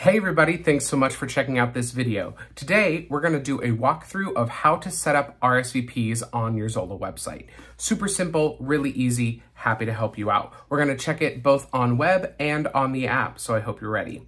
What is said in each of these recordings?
Hey everybody, thanks so much for checking out this video. Today, we're gonna do a walkthrough of how to set up RSVPs on your Zola website. Super simple, really easy, happy to help you out. We're gonna check it both on web and on the app, so I hope you're ready.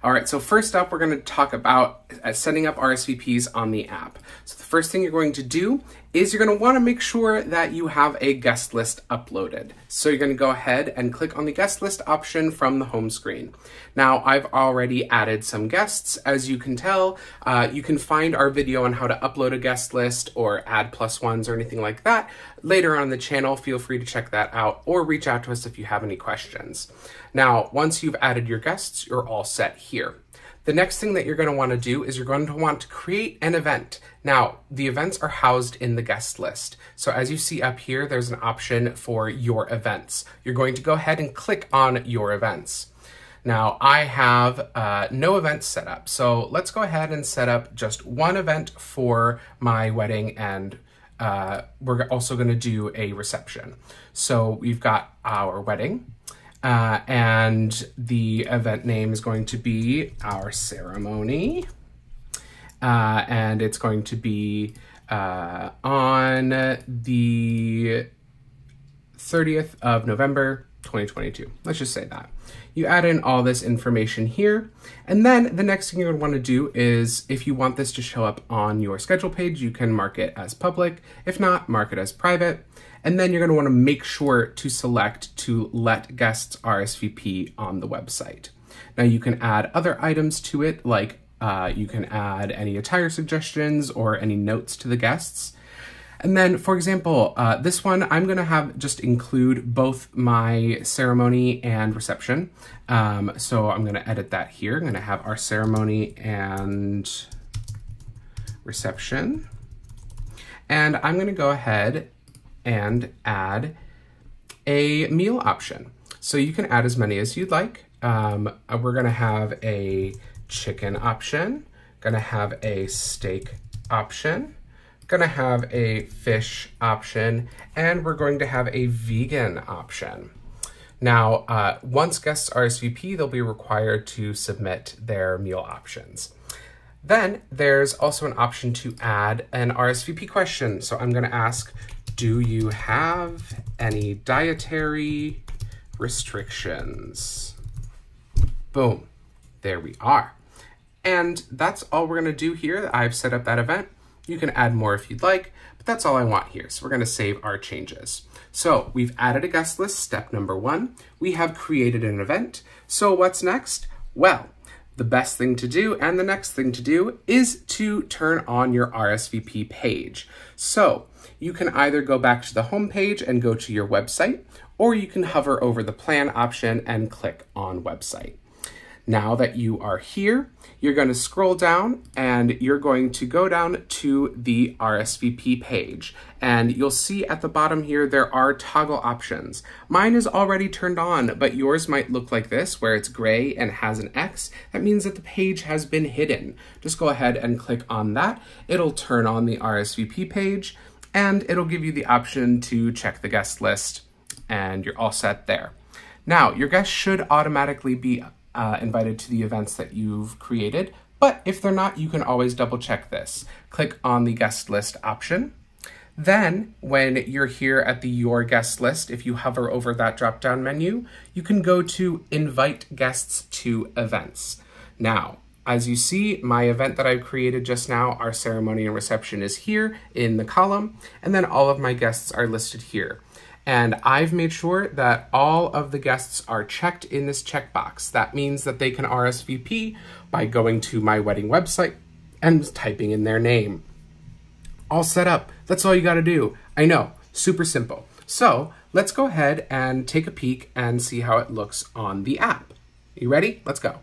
All right, so first up, we're gonna talk about uh, setting up RSVPs on the app. So the first thing you're going to do is you're gonna wanna make sure that you have a guest list uploaded. So you're gonna go ahead and click on the guest list option from the home screen. Now, I've already added some guests. As you can tell, uh, you can find our video on how to upload a guest list or add plus ones or anything like that later on the channel. Feel free to check that out or reach out to us if you have any questions. Now, once you've added your guests, you're all set. The next thing that you're going to want to do is you're going to want to create an event. Now, the events are housed in the guest list. So as you see up here, there's an option for your events. You're going to go ahead and click on your events. Now, I have uh, no events set up. So let's go ahead and set up just one event for my wedding and uh, we're also going to do a reception. So we've got our wedding, uh, and the event name is going to be our ceremony. Uh, and it's going to be uh, on the 30th of November, 2022. Let's just say that. You add in all this information here, and then the next thing you're gonna wanna do is, if you want this to show up on your schedule page, you can mark it as public. If not, mark it as private. And then you're gonna to wanna to make sure to select to let guests RSVP on the website. Now you can add other items to it, like uh, you can add any attire suggestions or any notes to the guests. And then, for example, uh, this one, I'm going to have just include both my ceremony and reception. Um, so I'm going to edit that here. I'm going to have our ceremony and reception. And I'm going to go ahead and add a meal option. So you can add as many as you'd like. Um, we're going to have a chicken option, going to have a steak option, gonna have a fish option, and we're going to have a vegan option. Now, uh, once guests RSVP, they'll be required to submit their meal options. Then there's also an option to add an RSVP question. So I'm gonna ask, do you have any dietary restrictions? Boom, there we are. And that's all we're gonna do here. I've set up that event. You can add more if you'd like, but that's all I want here. So we're gonna save our changes. So we've added a guest list, step number one. We have created an event. So what's next? Well, the best thing to do and the next thing to do is to turn on your RSVP page. So you can either go back to the home page and go to your website, or you can hover over the plan option and click on website. Now that you are here, you're going to scroll down and you're going to go down to the RSVP page. And you'll see at the bottom here, there are toggle options. Mine is already turned on, but yours might look like this, where it's gray and has an X. That means that the page has been hidden. Just go ahead and click on that. It'll turn on the RSVP page and it'll give you the option to check the guest list and you're all set there. Now, your guests should automatically be uh, invited to the events that you've created. But if they're not, you can always double check this. Click on the guest list option. Then, when you're here at the Your Guest List, if you hover over that drop down menu, you can go to Invite Guests to Events. Now, as you see, my event that I've created just now, our ceremony and reception is here in the column, and then all of my guests are listed here. And I've made sure that all of the guests are checked in this checkbox. That means that they can RSVP by going to my wedding website and typing in their name. All set up. That's all you got to do. I know, super simple. So let's go ahead and take a peek and see how it looks on the app. You ready? Let's go.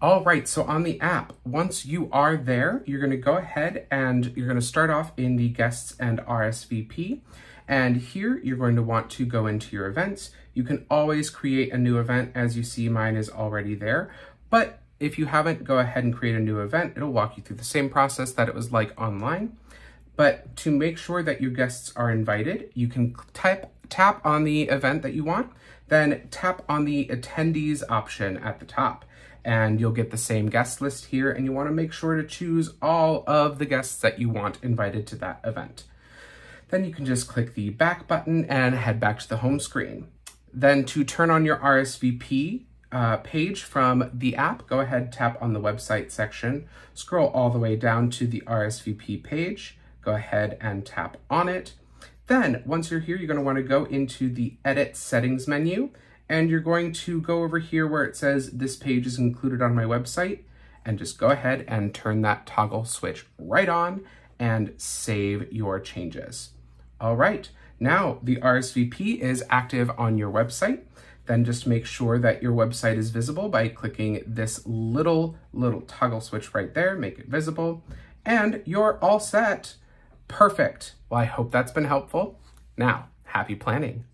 All right, so on the app, once you are there, you're gonna go ahead and you're gonna start off in the guests and RSVP. And here you're going to want to go into your events. You can always create a new event. As you see, mine is already there. But if you haven't, go ahead and create a new event. It'll walk you through the same process that it was like online. But to make sure that your guests are invited, you can type, tap on the event that you want, then tap on the attendees option at the top and you'll get the same guest list here and you wanna make sure to choose all of the guests that you want invited to that event. Then you can just click the back button and head back to the home screen. Then to turn on your RSVP uh, page from the app, go ahead, tap on the website section, scroll all the way down to the RSVP page, go ahead and tap on it. Then once you're here, you're gonna want to go into the edit settings menu and you're going to go over here where it says this page is included on my website and just go ahead and turn that toggle switch right on and save your changes. All right, now the RSVP is active on your website. Then just make sure that your website is visible by clicking this little, little toggle switch right there, make it visible, and you're all set. Perfect. Well, I hope that's been helpful. Now, happy planning.